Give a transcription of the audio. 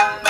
Bye.